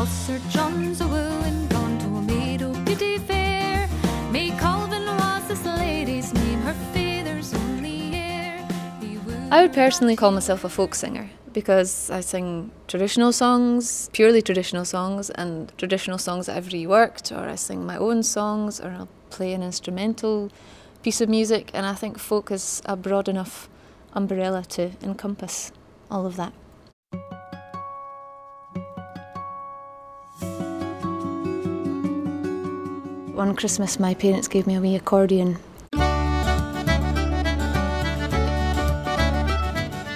False Sir John's a gone to a beauty fair. May Colvin was this lady's name, her only. I would personally call myself a folk singer because I sing traditional songs, purely traditional songs, and traditional songs that I've reworked, or I sing my own songs, or I'll play an instrumental piece of music, and I think folk is a broad enough umbrella to encompass all of that. One Christmas, my parents gave me a wee accordion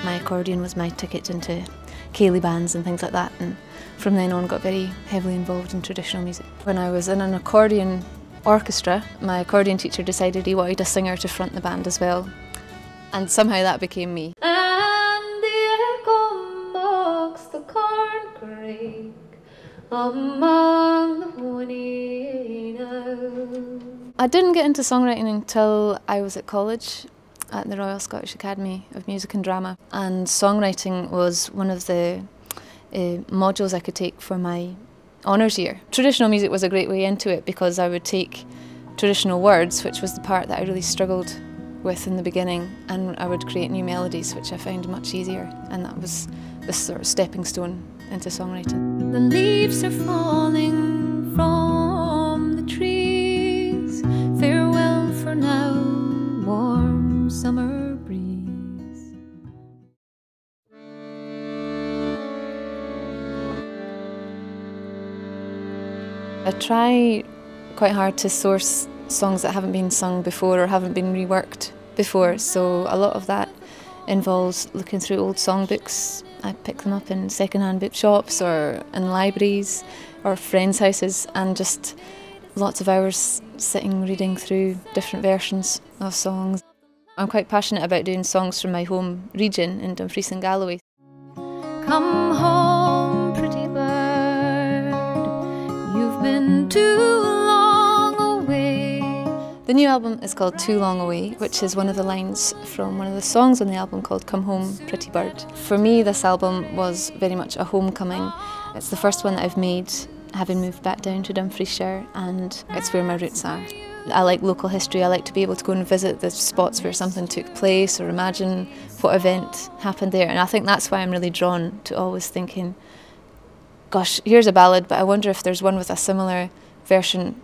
My accordion was my ticket into ceilidh bands and things like that and from then on got very heavily involved in traditional music. When I was in an accordion orchestra, my accordion teacher decided he wanted a singer to front the band as well and somehow that became me. And the echo mocks the among the I didn't get into songwriting until I was at college at the Royal Scottish Academy of Music and Drama, and songwriting was one of the uh, modules I could take for my honours year. Traditional music was a great way into it because I would take traditional words, which was the part that I really struggled with in the beginning, and I would create new melodies, which I found much easier, and that was the sort of stepping stone into songwriting. The leaves are falling from Now, warm summer breeze. I try quite hard to source songs that haven't been sung before or haven't been reworked before, so a lot of that involves looking through old songbooks. I pick them up in second-hand bookshops or in libraries or friends' houses and just lots of hours sitting reading through different versions of songs. I'm quite passionate about doing songs from my home region in Dumfries and Galloway. Come home, pretty bird, you've been too long away. The new album is called Too Long Away, which is one of the lines from one of the songs on the album called Come Home, Pretty Bird. For me, this album was very much a homecoming. It's the first one that I've made having moved back down to Dumfriesshire and it's where my roots are. I like local history. I like to be able to go and visit the spots where something took place or imagine what event happened there. And I think that's why I'm really drawn to always thinking, gosh, here's a ballad, but I wonder if there's one with a similar version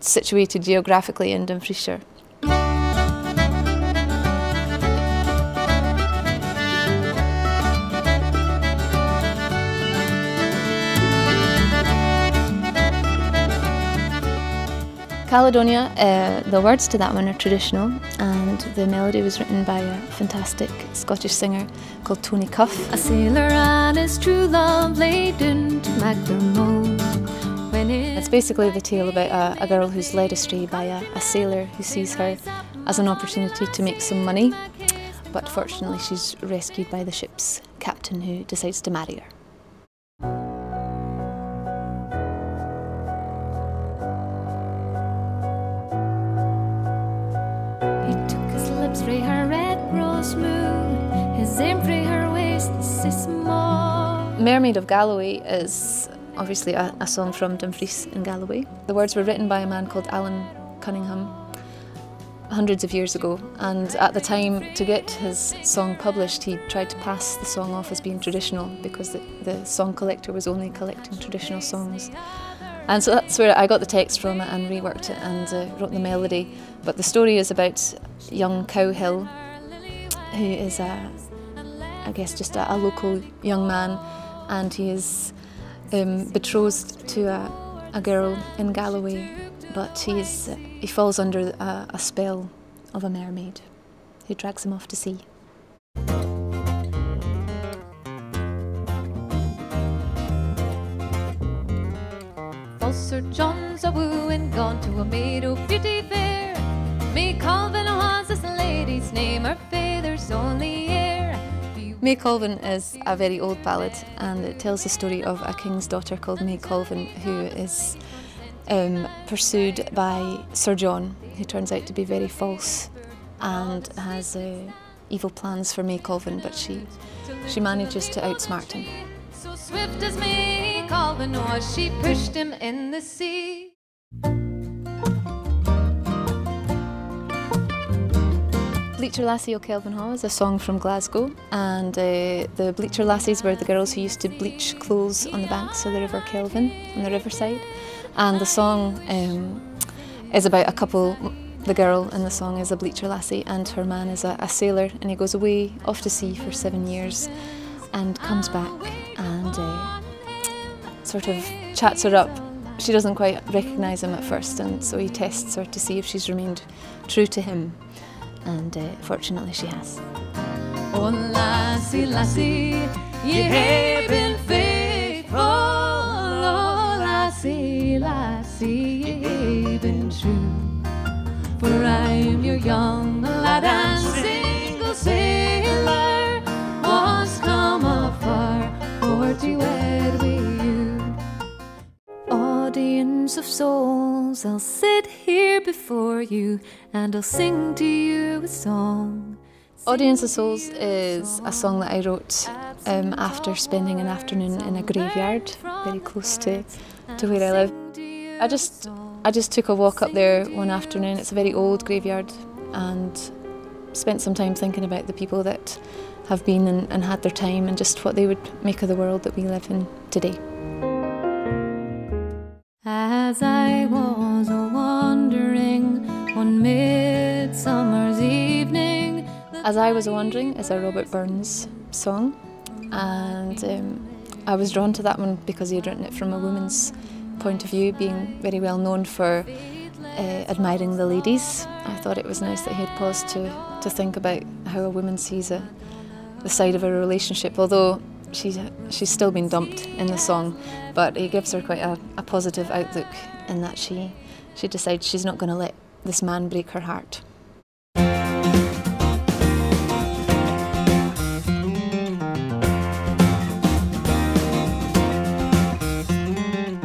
situated geographically in Dumfriesshire. Caledonia, uh, the words to that one are traditional and the melody was written by a fantastic Scottish singer called Tony Cuffe. A sailor and his true love laid into It's basically the tale about a, a, girl who's led astray by a, a sailor who sees her as an opportunity to make some money but fortunately she's rescued by the ship's captain who decides to marry her. Mermaid of Galloway is obviously a, a, song from Dumfries and Galloway. The words were written by a man called Allan Cunningham hundreds of years ago and at the time to get his song published he tried to pass the song off as being traditional because the, the song collector was only collecting traditional songs. And so that's where I got the text from and reworked it and uh, wrote the melody. But the story is about young Cowhill, who is a, I guess, just a, a local young man, and he is um, betrothed to a, a girl in Galloway, but he's, he falls under a, a spell of a mermaid who drags him off to sea. Sir John's a wooing, gone to a meadow beauty fair. May Colvin was this lady's name, her father's only. May Colvin is a very old ballad and it tells the story of a king's daughter called May Colvin who is um, pursued by Sir John, who turns out to be very false and has uh, evil plans for May Colvin, but she, she manages to outsmart him. So swift as May Colvin was, she pushed him in the sea. Bleacher Lassie o Kelvinhaugh is a song from Glasgow, and uh, the Bleacher Lassies were the girls who used to bleach clothes on the banks of the River Kelvin on the riverside. And the song um, is about a couple. The girl in the song is a Bleacher Lassie, and her man is a, a sailor, and he goes away off to sea for seven years, and comes back and uh, sort of chats her up. She doesn't quite recognise him at first, and so he tests her to see if she's remained true to him and uh, fortunately she has. Oh, lassie, lassie, ye have been faithful. Oh, lassie, lassie, ye have been true. For I'm your young lad and single sailor, was come afar for to wed with you. Audience of souls, I'll sit here before you and I'll sing to you a song. Audience of Souls is a song that I wrote um, after spending an afternoon in a graveyard very close to, to where I live. I just I just took a walk up there one afternoon. It's a very old graveyard and spent some time thinking about the people that have been and, and had their time and just what they would make of the world that we live in today. As I was wandering one midsummer's evening. As I Was Wandering is a Robert Burns song, and um, I was drawn to that one because he had written it from a woman's point of view, being very well known for uh, admiring the ladies. I thought it was nice that he had paused to, to think about how a woman sees a, the side of a relationship, although she's, she's still been dumped in the song, but it gives her quite a, a positive outlook in that she, she decides she's not going to let this man break her heart.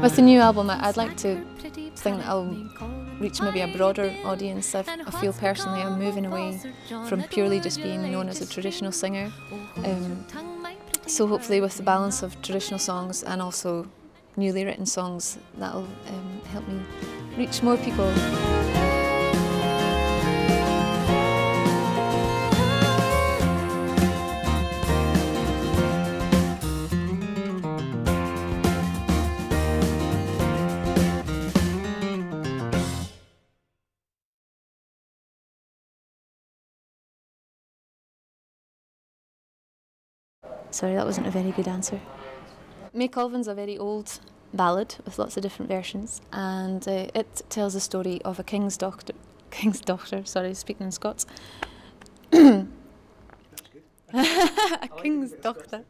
With the new album, I'd like to think that I'll reach maybe a broader audience. I've, I feel personally I'm moving away from purely just being known as a traditional singer. Um, So hopefully with the balance of traditional songs and also newly written songs, that'll um, help me reach more people. Sorry, that wasn't a very good answer. May Colvin's a very old ballad with lots of different versions, and uh, it tells the story of a king's doctor. King's daughter, sorry, speaking in Scots. a king's doctor